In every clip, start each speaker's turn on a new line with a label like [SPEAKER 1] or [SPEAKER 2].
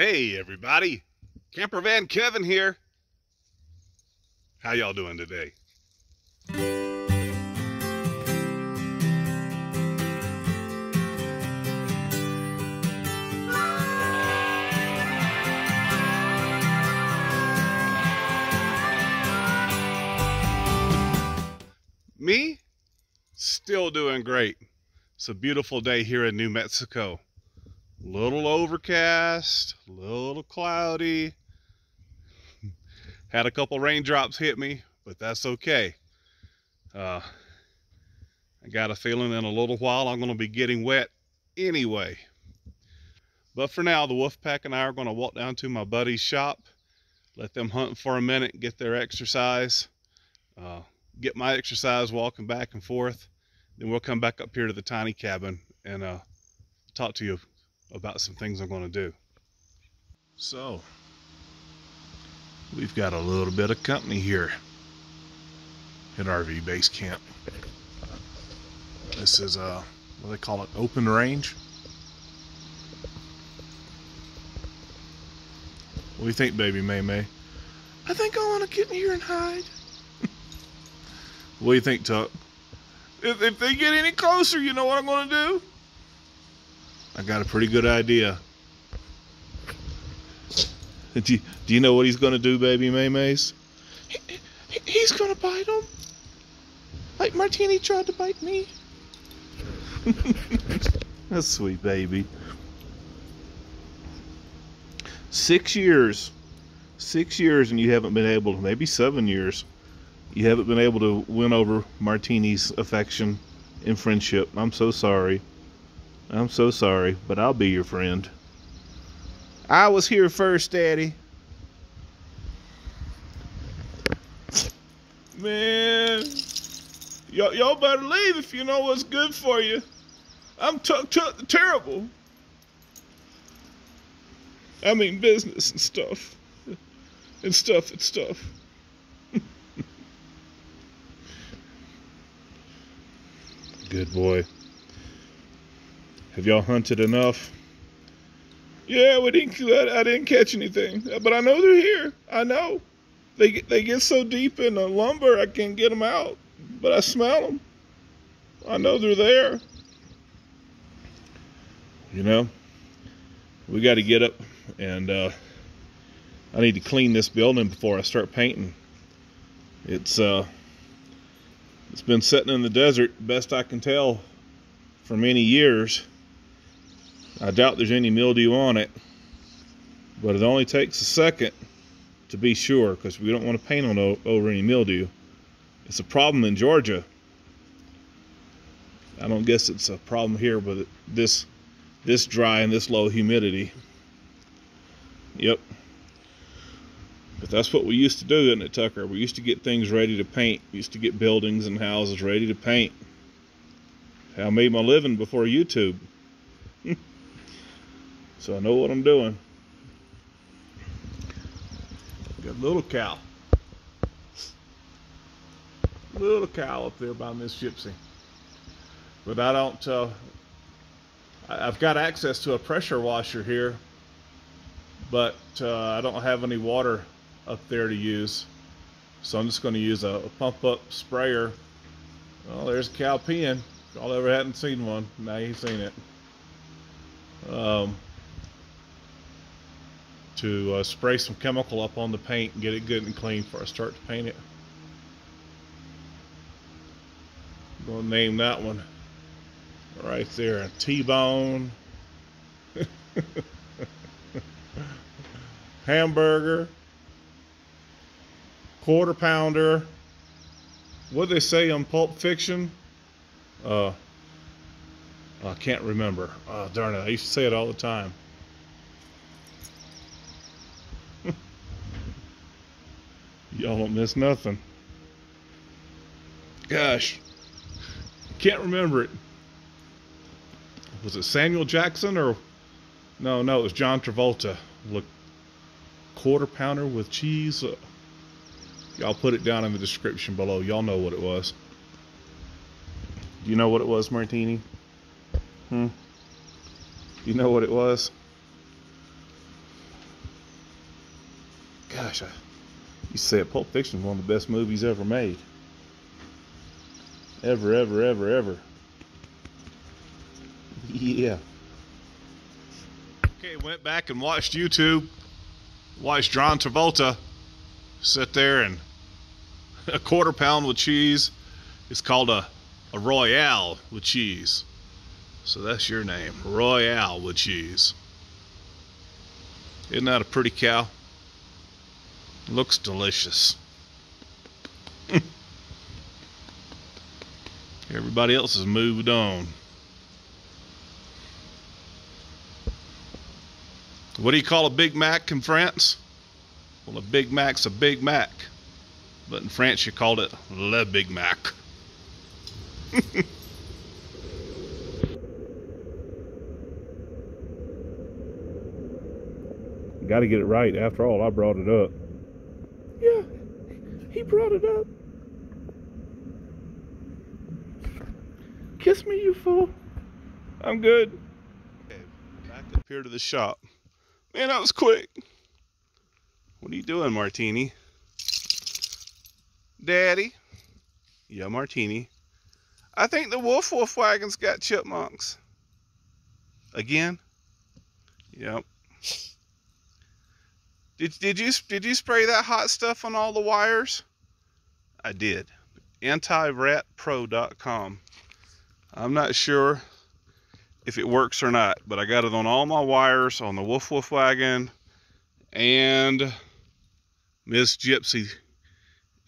[SPEAKER 1] Hey everybody, Camper Van Kevin here. How y'all doing today? Me? Still doing great. It's a beautiful day here in New Mexico. Little overcast, little cloudy. Had a couple raindrops hit me, but that's okay. Uh, I got a feeling in a little while I'm going to be getting wet anyway. But for now, the Woof Pack and I are going to walk down to my buddy's shop, let them hunt for a minute, get their exercise. Uh, get my exercise walking back and forth. Then we'll come back up here to the tiny cabin and uh, talk to you about some things I'm going to do. So, we've got a little bit of company here at RV Base Camp. This is, uh, what do they call it, open range. What do you think, baby MaeMae? I think I want to get in here and hide. What do you think, Tuck? If, if they get any closer, you know what I'm going to do? I got a pretty good idea. Do you, do you know what he's going to do, baby May Mays?
[SPEAKER 2] He, he, he's going to bite him. Like Martini tried to bite me.
[SPEAKER 1] That's sweet, baby. Six years. Six years, and you haven't been able to, maybe seven years you haven't been able to win over Martini's affection and friendship. I'm so sorry. I'm so sorry, but I'll be your friend. I was here first, Daddy. Man, y'all, y'all better leave if you know what's good for you. I'm Tuck Tuck the Terrible. I mean business and stuff. And stuff and stuff. Good boy. Have y'all hunted enough? Yeah, we didn't. I didn't catch anything, but I know they're here. I know. They they get so deep in the lumber, I can't get them out, but I smell them. I know they're there. You know, we got to get up, and uh, I need to clean this building before I start painting. It's uh, it's been sitting in the desert, best I can tell, for many years. I doubt there's any mildew on it, but it only takes a second to be sure because we don't want to paint on over any mildew. It's a problem in Georgia. I don't guess it's a problem here, but this this dry and this low humidity. Yep. But that's what we used to do, didn't it, Tucker? We used to get things ready to paint. We used to get buildings and houses ready to paint. I made my living before YouTube. So I know what I'm doing. Got little cow. Little cow up there by Miss Gypsy. But I don't, uh, I've got access to a pressure washer here, but uh, I don't have any water up there to use. So I'm just going to use a, a pump up sprayer. Well, there's a cow peeing. Y'all ever hadn't seen one. Now you've seen it. Um, to uh, spray some chemical up on the paint and get it good and clean before I start to paint it. I'm going to name that one right there. T-bone. Hamburger quarter pounder. What they say on Pulp Fiction? Uh, I can't remember. Oh, darn it. I used to say it all the time. Y'all don't miss nothing. Gosh. Can't remember it. Was it Samuel Jackson or no, no, it was John Travolta. Look, quarter pounder with cheese. Uh, I'll put it down in the description below. Y'all know what it was. Do you know what it was, Martini? Hmm? You know what it was?
[SPEAKER 2] Gosh, I you said Pulp Fiction is one of the best movies ever made. Ever, ever, ever, ever. Yeah.
[SPEAKER 1] Okay, went back and watched YouTube. Watched John Travolta sit there and a quarter pound with cheese. It's called a, a Royale with cheese. So that's your name, Royale with cheese. Isn't that a pretty cow? Looks delicious. Everybody else has moved on. What do you call a Big Mac in France? Well, a Big Mac's a Big Mac. But in France, you called it Le Big Mac.
[SPEAKER 2] Got to get it right. After all, I brought it up.
[SPEAKER 3] Brought it up. Kiss me, you fool.
[SPEAKER 1] I'm good. Back up here to the shop. Man, that was quick. What are you doing, Martini? Daddy? Yeah, Martini. I think the Woof Woof wagon's got chipmunks. Again? Yep. Did, did you did you spray that hot stuff on all the wires? I did. Antiratpro.com. I'm not sure if it works or not, but I got it on all my wires on the Woof Woof wagon and Miss Gypsy.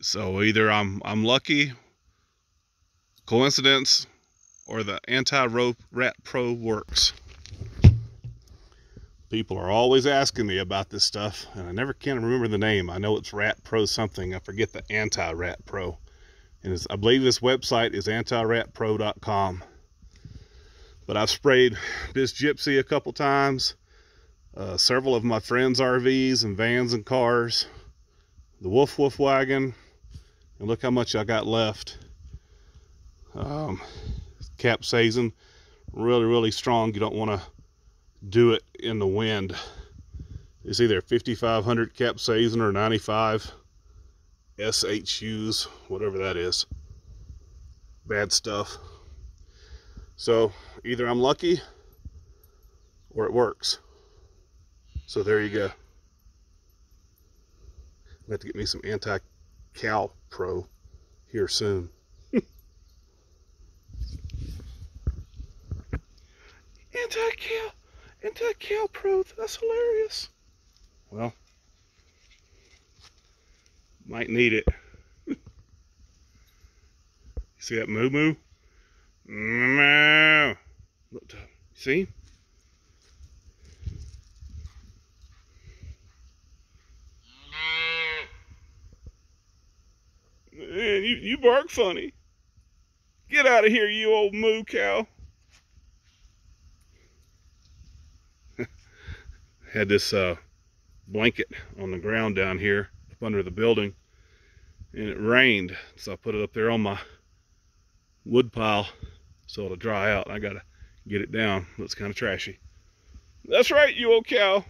[SPEAKER 1] So either I'm I'm lucky, coincidence, or the anti-rope rat Pro works. People are always asking me about this stuff, and I never can remember the name. I know it's Rat Pro something. I forget the Anti-Rat Pro. And I believe this website is antiratpro.com. But I've sprayed this Gypsy a couple times, uh, several of my friends' RVs and vans and cars, the Woof Woof wagon, and look how much I got left. Um, capsaicin, really, really strong. You don't want to do it in the wind. It's either 5500 capsaicin or 95 SHUs, whatever that is. Bad stuff. So either I'm lucky or it works. So there you go. I'm have to get me some anti-cal pro here soon.
[SPEAKER 3] Anti-cow, anti-cow pro. That's hilarious.
[SPEAKER 1] Well, might need it. See that moo moo? Moo. Look, see? Man, you, you bark funny. Get out of here, you old moo cow. Had this uh, blanket on the ground down here up under the building and it rained so I put it up there on my wood pile so it'll dry out. I gotta get it down looks kind of trashy. That's right you old cow.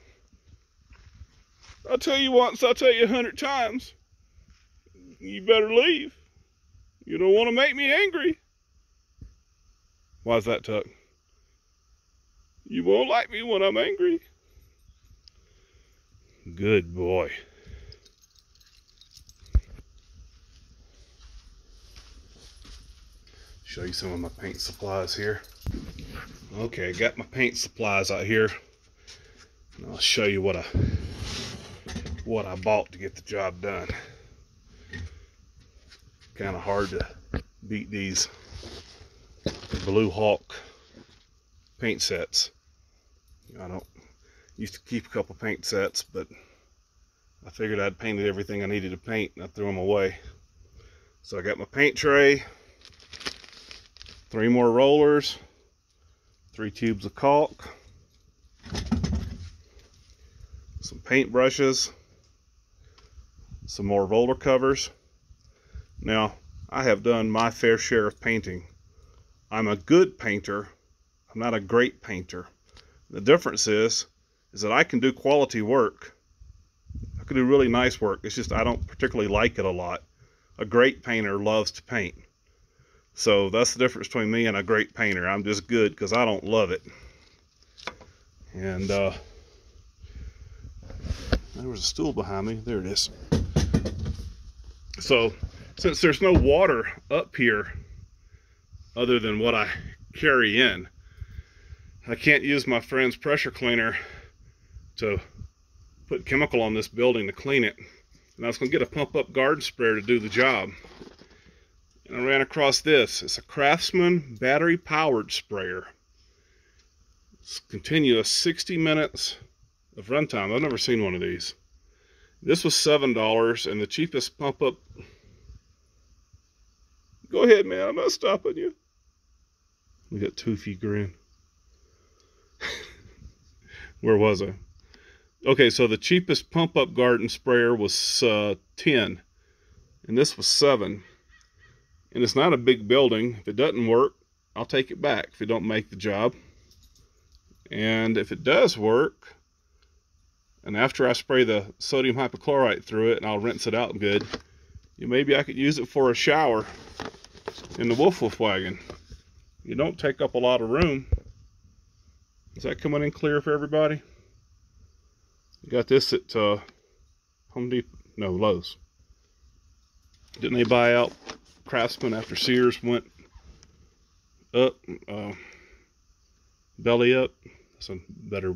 [SPEAKER 1] I'll tell you once I'll tell you a hundred times you better leave. You don't want to make me angry. Why's that Tuck? You won't like me when I'm angry good boy show you some of my paint supplies here. Okay, I got my paint supplies out here. And I'll show you what I what I bought to get the job done. Kind of hard to beat these Blue Hawk paint sets. I don't used to keep a couple paint sets, but I figured I'd painted everything I needed to paint and I threw them away. So I got my paint tray, three more rollers, three tubes of caulk, some paint brushes, some more roller covers. Now, I have done my fair share of painting. I'm a good painter. I'm not a great painter. The difference is, is that I can do quality work. I can do really nice work. It's just I don't particularly like it a lot. A great painter loves to paint. So that's the difference between me and a great painter. I'm just good because I don't love it. And uh, there was a stool behind me. There it is. So since there's no water up here other than what I carry in, I can't use my friend's pressure cleaner to put chemical on this building to clean it. And I was going to get a pump up garden sprayer to do the job. And I ran across this. It's a Craftsman battery powered sprayer. It's continuous 60 minutes of runtime. I've never seen one of these. This was $7 and the cheapest pump up. Go ahead, man. I'm not stopping you. We got Toofy grin. Where was I? Okay, so the cheapest pump up garden sprayer was uh, 10 and this was 7 and it's not a big building. If it doesn't work, I'll take it back if it don't make the job. And if it does work, and after I spray the sodium hypochlorite through it and I'll rinse it out good, maybe I could use it for a shower in the Woof Woof wagon. You don't take up a lot of room. Is that coming in clear for everybody? Got this at uh, Home Depot, no, Lowe's. Didn't they buy out Craftsman after Sears went up, uh, belly up? That's a better,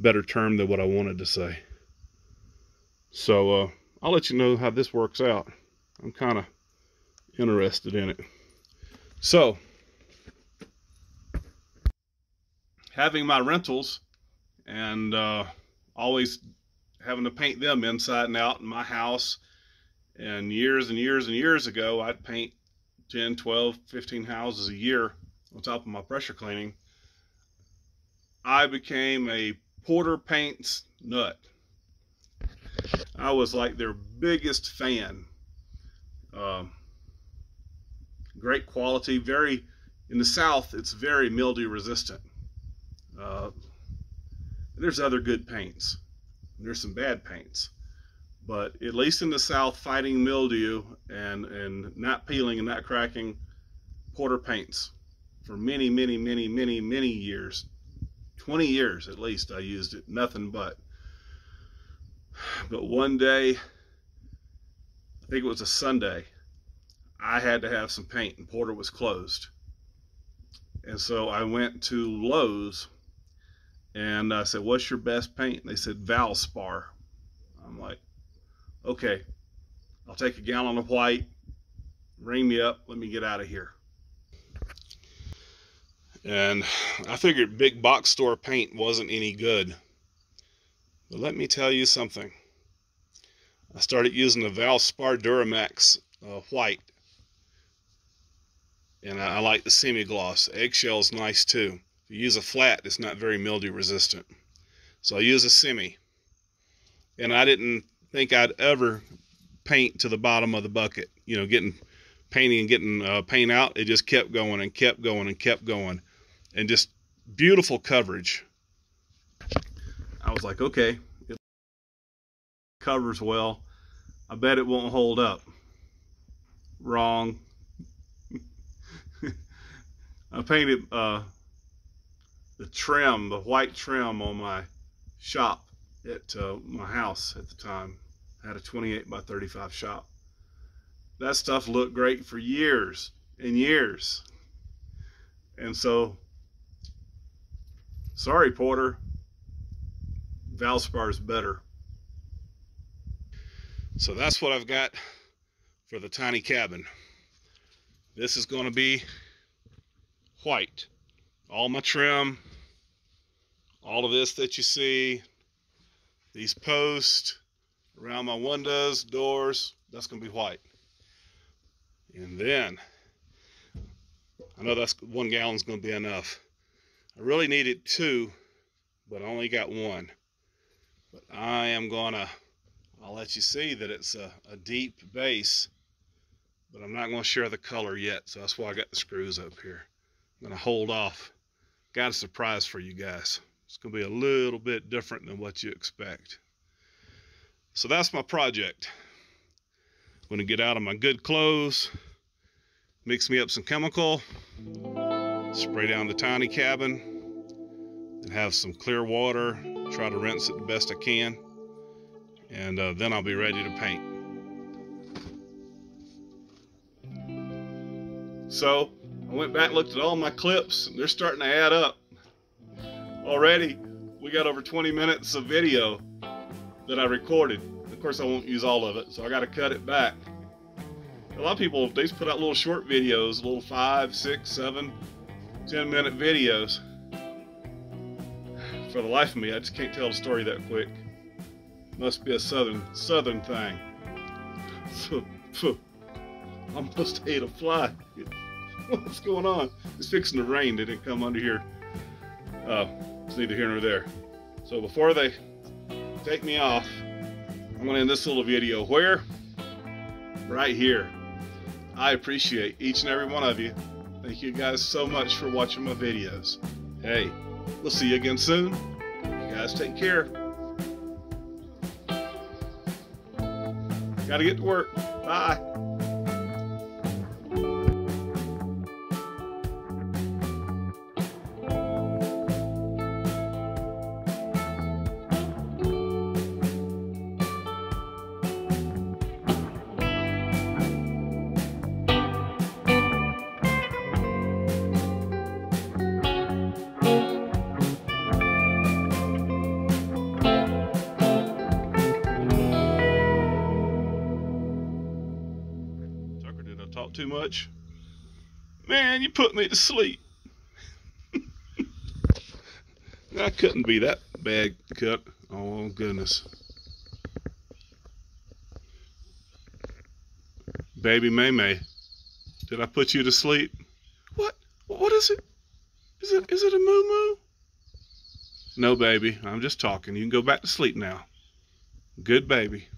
[SPEAKER 1] better term than what I wanted to say. So uh, I'll let you know how this works out. I'm kind of interested in it. So, having my rentals and uh, always having to paint them inside and out in my house. And years and years and years ago, I'd paint 10, 12, 15 houses a year on top of my pressure cleaning. I became a Porter Paints nut. I was like their biggest fan. Uh, great quality, very, in the South, it's very mildew resistant. Uh, there's other good paints. There's some bad paints. But at least in the South, fighting mildew and, and not peeling and not cracking, Porter paints for many, many, many, many, many years. 20 years at least I used it, nothing but. But one day, I think it was a Sunday, I had to have some paint and Porter was closed. And so I went to Lowe's and I said, What's your best paint? They said, Valspar. I'm like, Okay, I'll take a gallon of white, ring me up, let me get out of here. And I figured big box store paint wasn't any good. But let me tell you something. I started using the Valspar Duramax uh, white. And I, I like the semi-gloss. Eggshell's nice too you use a flat, it's not very mildew resistant. So I use a semi. And I didn't think I'd ever paint to the bottom of the bucket. You know, getting painting and getting uh, paint out, it just kept going and kept going and kept going. And just beautiful coverage. I was like, okay, it covers well. I bet it won't hold up. Wrong. I painted uh, the trim, the white trim on my shop at uh, my house at the time. I had a 28 by 35 shop. That stuff looked great for years and years. And so, sorry, Porter, Valspar is better. So that's what I've got for the tiny cabin. This is going to be white. All my trim, all of this that you see, these posts around my windows, doors, that's going to be white. And then, I know that's one gallon's going to be enough. I really needed two, but I only got one. But I am going to, I'll let you see that it's a, a deep base, but I'm not going to share the color yet, so that's why I got the screws up here. I'm going to hold off. Got a surprise for you guys. It's going to be a little bit different than what you expect. So that's my project. I'm gonna get out of my good clothes, mix me up some chemical, spray down the tiny cabin, and have some clear water, try to rinse it the best I can, and uh, then I'll be ready to paint. So I went back, looked at all my clips, and they're starting to add up. Already, we got over 20 minutes of video that I recorded. Of course, I won't use all of it, so I got to cut it back. A lot of people, they just put out little short videos, little five, six, seven, ten minute videos. For the life of me, I just can't tell the story that quick. Must be a southern southern thing. I almost ate a fly. What's going on? It's fixing to rain. They didn't come under here. Uh, it's neither here nor there. So before they take me off, I'm to end this little video where? Right here. I appreciate each and every one of you. Thank you guys so much for watching my videos. Hey, we'll see you again soon. You guys take care. Gotta get to work. Bye. Talk too much? Man, you put me to sleep. I couldn't be that bad cut. Oh, goodness. Baby MaeMae, did I put you to sleep?
[SPEAKER 3] What? What is it? Is it is it a moo moo?
[SPEAKER 1] No, baby. I'm just talking. You can go back to sleep now. Good baby.